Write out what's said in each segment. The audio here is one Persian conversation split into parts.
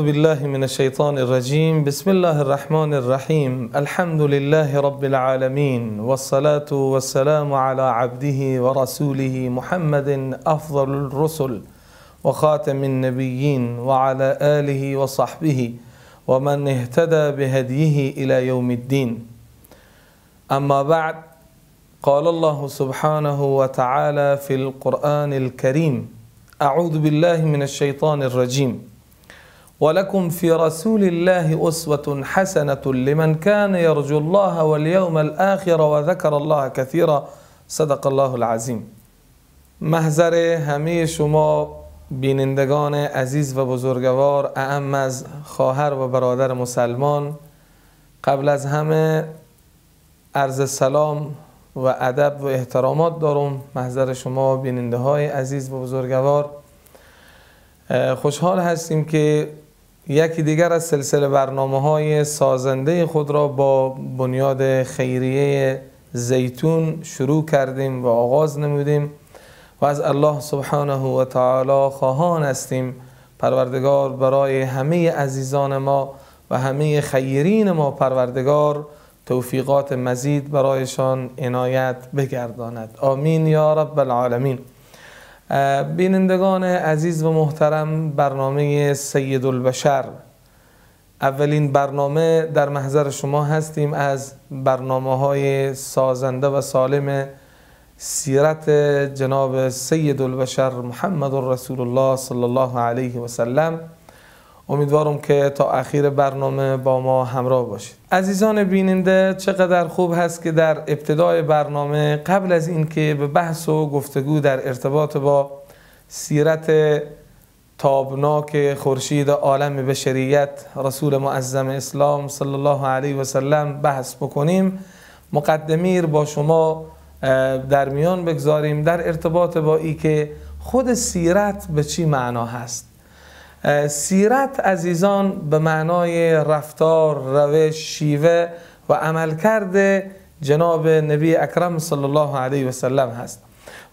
بالله من الشيطان الرجيم. بسم الله الرحمن الرحيم. الحمد لله رب العالمين والصلاة والسلام على عبده ورسوله محمد أفضل الرسل وخاتم النبيين وعلى آله وصحبه ومن اهتدى بهديه إلى يوم الدين. أما بعد قال الله سبحانه وتعالى في القرآن الكريم أعوذ بالله من الشيطان الرجيم. ولكم في رسول الله أسوة حسنة لمن كان يرجو الله واليوم الآخر وذكر الله كثيرا. صدق الله العظیم محضر همه شما بینندگان عزیز و بزرگوار اعم از خواهر و برادر مسلمان قبل از همه عرض سلام و ادب و احترامات دارم محضر شما بیننده های عزیز و بزرگوار. خوشحال هستیم که یکی دیگر از سلسله برنامه های سازنده خود را با بنیاد خیریه زیتون شروع کردیم و آغاز نمودیم و از الله سبحانه و تعالی خواهان هستیم. پروردگار برای همه عزیزان ما و همه خیرین ما پروردگار توفیقات مزید برایشان عنایت بگرداند. آمین یا رب العالمین. بینندگان عزیز و محترم برنامه سید البشر اولین برنامه در محضر شما هستیم از برنامه های سازنده و سالم سیرت جناب سید البشر محمد رسول الله صلی الله علیه و سلم. امیدوارم که تا اخیر برنامه با ما همراه باشید. عزیزان بیننده چقدر خوب هست که در ابتدای برنامه قبل از اینکه به بحث و گفتگو در ارتباط با سیرت تابناک خورشید عالم بشریت رسول معظم اسلام صلی الله علیه و سلم بحث بکنیم مقدمیر با شما در میان بگذاریم در ارتباط با ای که خود سیرت به چی معنا هست؟ سیرت عزیزان به معنای رفتار روش شیوه و عملکرد جناب نبی اکرم صلی الله علیه و سلم هست.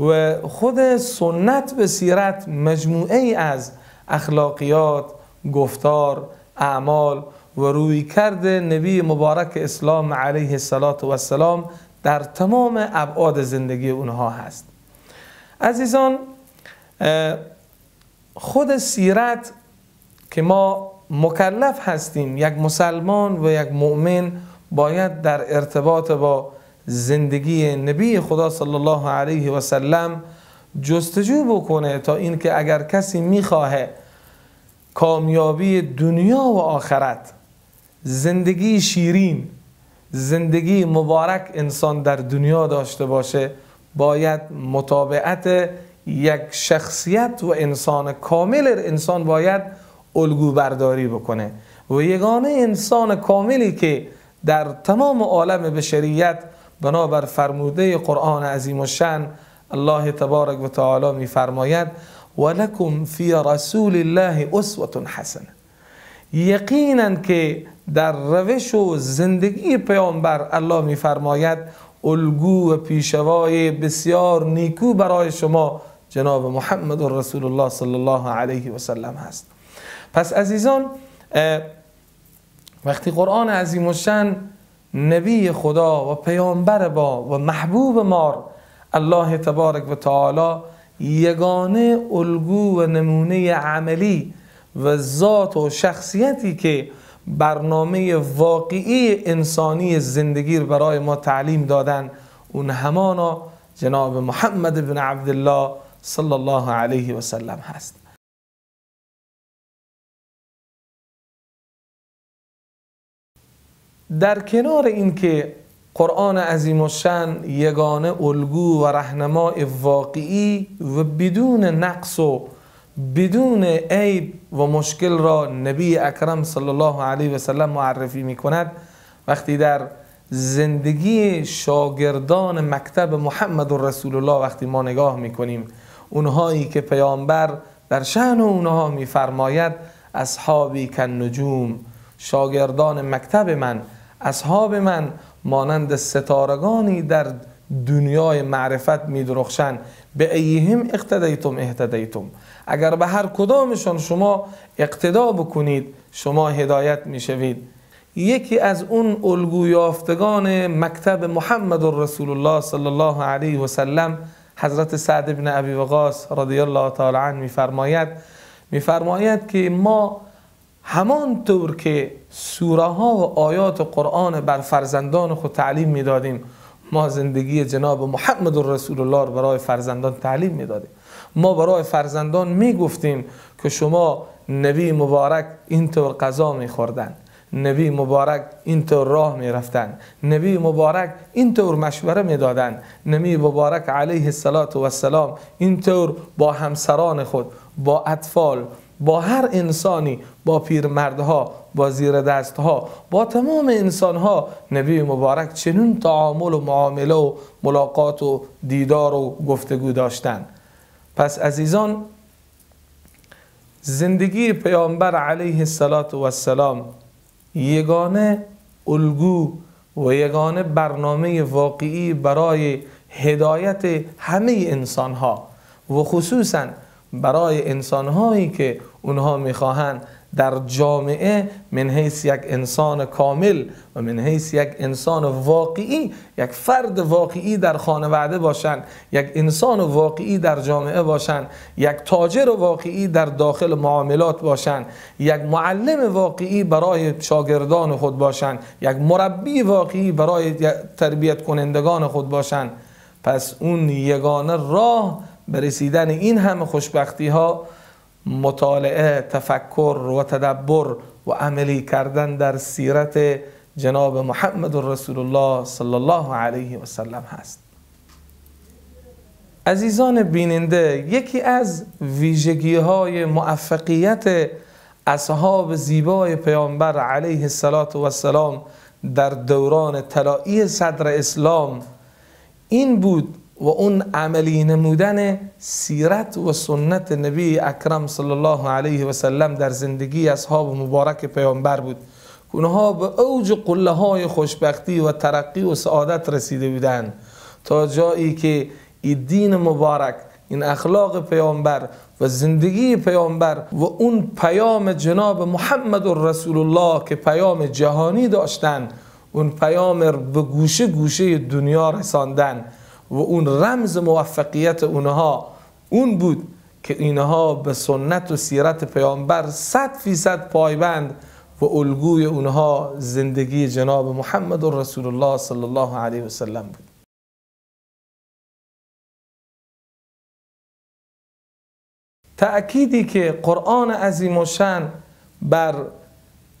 و خود سنت به سیرت مجموعه ای از اخلاقیات گفتار اعمال و روی کرد نبی مبارک اسلام علیه السلام در تمام ابعاد زندگی اونها هست. عزیزان خود سیرت که ما مکلف هستیم یک مسلمان و یک مؤمن باید در ارتباط با زندگی نبی خدا صلی الله علیه و سلم جستجو بکنه تا اینکه اگر کسی می‌خواهه کامیابی دنیا و آخرت زندگی شیرین زندگی مبارک انسان در دنیا داشته باشه باید مطابقت یک شخصیت و انسان کامل انسان باید الگو برداری بکنه و یگانه انسان کاملی که در تمام عالم بشریت بنابر فرموده قرآن عظیم و شن الله تبارک و تعالی می فرماید ولکم فی رسول الله اسوه حسنه یقینا که در روش و زندگی پیامبر الله میفرماید الگو و پیشوای بسیار نیکو برای شما جناب محمد رسول الله صلی الله علیه و سلم هست. پس عزیزان وقتی قرآن عظیم و شن نبی خدا و پیامبر با و محبوب ما الله تبارک و تعالی یگانه الگو و نمونه عملی و ذات و شخصیتی که برنامه واقعی انسانی زندگی برای ما تعلیم دادن اون همانا جناب محمد بن عبدالله صلی الله علیه و سلم هست. در کنار اینکه قرآن عظیم و شن یگانه الگو و رهنمای واقعی و بدون نقص و بدون عیب و مشکل را نبی اکرم صلی الله علیه و سلم معرفی می کند وقتی در زندگی شاگردان مکتب محمد رسول الله وقتی ما نگاه می کنیم اونهایی که پیامبر در شأن اونها میفرماید اصحابی کن نجوم شاگردان مکتب من اصحاب من مانند ستارگانی در دنیای معرفت می درخشن به ایهم اقتدیتم اهتدیتم. اگر به هر کدامشان شما اقتدا بکنید شما هدایت می‌شوید. یکی از اون الگو یافتگان مکتب محمد رسول الله صلی الله علیه و سلم حضرت سعد بن ابی وقاص رضی الله تعالی عنه میفرماید میفرماید که ما همان طور که سوره ها و آیات قرآن بر فرزندان خود تعلیم می‌دادیم ما زندگی جناب محمد رسول الله رو برای فرزندان تعلیم می‌دادیم. ما برای فرزندان می‌گفتیم که شما نبی مبارک اینطور غذا میخوردن. نبی مبارک اینطور راه می‌رفتن. نبی مبارک اینطور مشوره می‌دادن. نبی مبارک علیه السلام اینطور با همسران خود با اطفال با هر انسانی با پیرمردها با زیر دستها با تمام انسانها. نبی مبارک چنین تعامل و معامله و ملاقات و دیدار و گفتگو داشتن. پس عزیزان زندگی پیامبر علیه السلام یگانه الگو و یگانه برنامه واقعی برای هدایت همه انسان ها و خصوصا برای انسان هایی که اونها می‌خواهند در جامعه من حیث یک انسان کامل و من حیث یک انسان واقعی یک فرد واقعی در خانواده باشند یک انسان واقعی در جامعه باشند یک تاجر واقعی در داخل معاملات باشند یک معلم واقعی برای شاگردان خود باشند یک مربی واقعی برای تربیت کنندگان خود باشند پس اون یگانه راه برسیدن این همه خوشبختی ها مطالعه تفکر و تدبر و عملی کردن در سیرت جناب محمد رسول الله صلی الله علیه و سلم هست. عزیزان بیننده یکی از ویژگی های موفقیت اصحاب زیبای پیامبر علیه السلام در دوران طلایی صدر اسلام این بود و اون عملی نمودن سیرت و سنت نبی اکرم صلی الله علیه و سلم در زندگی اصحاب مبارک پیامبر بود. اونها به اوج قله های خوشبختی و ترقی و سعادت رسیده بودند. تا جایی که این دین مبارک این اخلاق پیامبر و زندگی پیامبر و اون پیام جناب محمد رسول الله که پیام جهانی داشتن اون پیام به گوشه گوشه دنیا رساندن. و اون رمز موفقیت اونها اون بود که اینها به سنت و سیرت پیامبر صد فیصد پایبند و الگوی اونها زندگی جناب محمد رسول الله صلی الله علیه و سلم بود. تأکیدی که قرآن عظیم و شن بر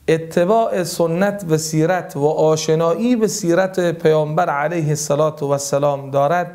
اتباع سنت و سیرت و آشنایی به سیرت پیامبر علیه السلام دارد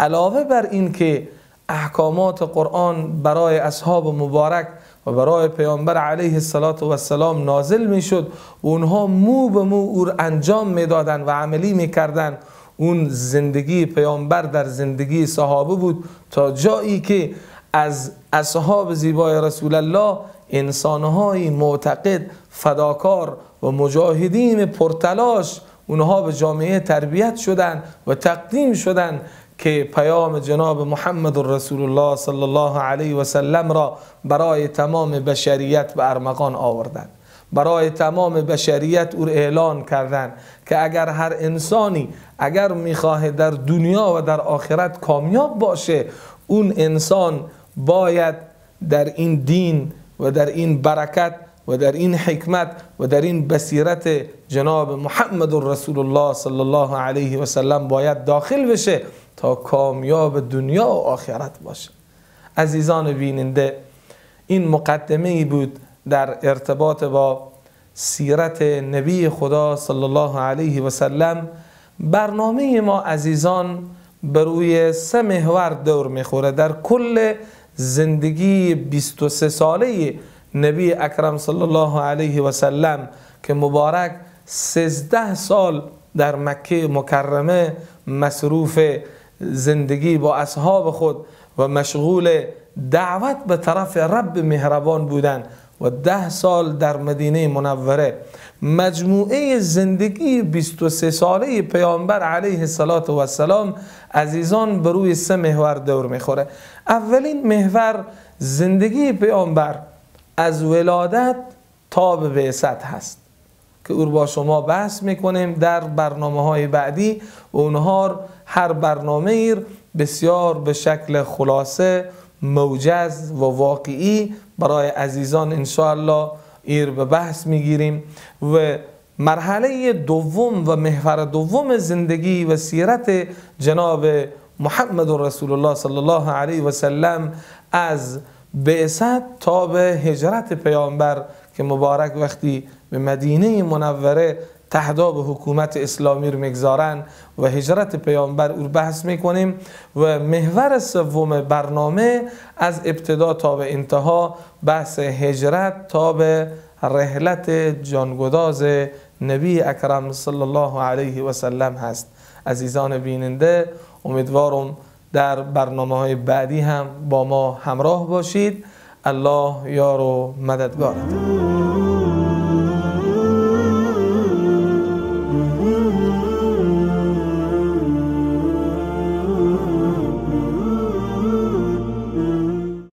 علاوه بر این که احکامات قرآن برای اصحاب مبارک و برای پیامبر علیه السلام نازل می شد و اونها مو به مو او انجام می‌دادند و عملی می‌کردند. اون زندگی پیامبر در زندگی صحابه بود تا جایی که از اصحاب زیبای رسول الله انسانهایی معتقد فداکار و مجاهدین پرتلاش اونها به جامعه تربیت شدن و تقدیم شدن که پیام جناب محمد رسول الله صلی الله علیه و سلم را برای تمام بشریت به ارمغان آوردند برای تمام بشریت او اعلان کردند که اگر هر انسانی اگر می‌خواه در دنیا و در آخرت کامیاب باشه اون انسان باید در این دین و در این برکت و در این حکمت و در این بصیرت جناب محمد رسول الله صلی الله علیه و سلم باید داخل بشه تا کامیاب دنیا و آخرت باشه. عزیزان بیننده این مقدمه ای بود در ارتباط با سیرت نبی خدا صلی الله علیه و سلم. برنامه ما عزیزان بر روی سه محور دور می‌خوره. در کل زندگی 23 ساله نبی اکرم صلی الله علیه و سلم که مبارک 13 سال در مکه مکرمه مصروف زندگی با اصحاب خود و مشغول دعوت به طرف رب مهربان بودن. و ده سال در مدینه منوره. مجموعه زندگی 23 ساله پیامبر علیه السلام عزیزان بر روی سه محور دور می‌خوره. اولین محور زندگی پیامبر از ولادت تا به بعثت هست که او با شما بحث می‌کنیم در برنامه های بعدی و اونها هر برنامه بسیار به شکل خلاصه موجز و واقعی برای عزیزان انشاءالله ایر به بحث می‌گیریم و مرحله دوم و محور دوم زندگی و سیرت جناب محمد رسول الله صلی الله علیه و سلم از بعثت تا به هجرت پیامبر که مبارک وقتی به مدینه منوره تهداب حکومت اسلامی رو می‌گذارن و هجرت پیامبر او بحث می‌کنیم و محور سوم برنامه از ابتدا تا به انتها بحث هجرت تا به رحلت جانگداز نبی اکرم صلی الله علیه و سلم هست. عزیزان بیننده امیدوارم در برنامه های بعدی هم با ما همراه باشید. الله یار و مددگارت